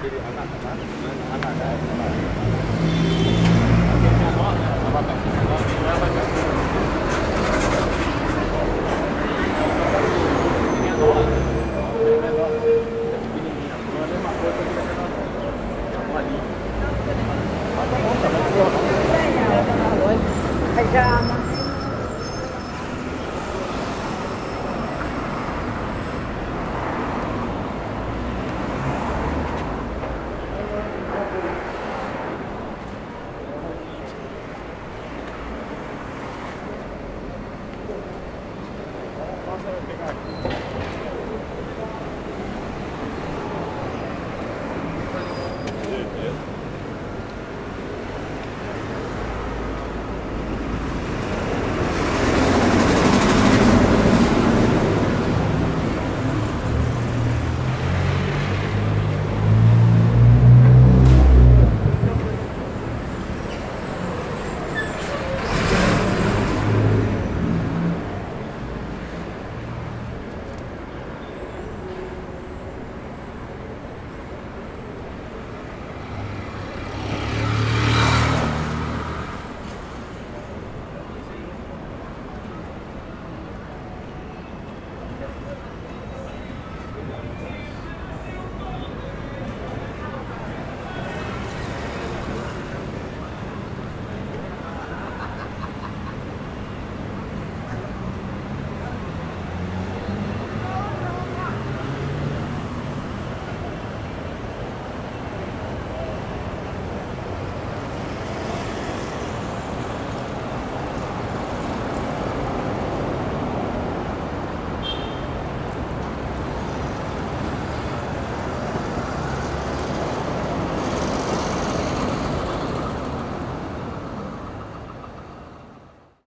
Jadi anak anak anak anak anak. vamos a despegar.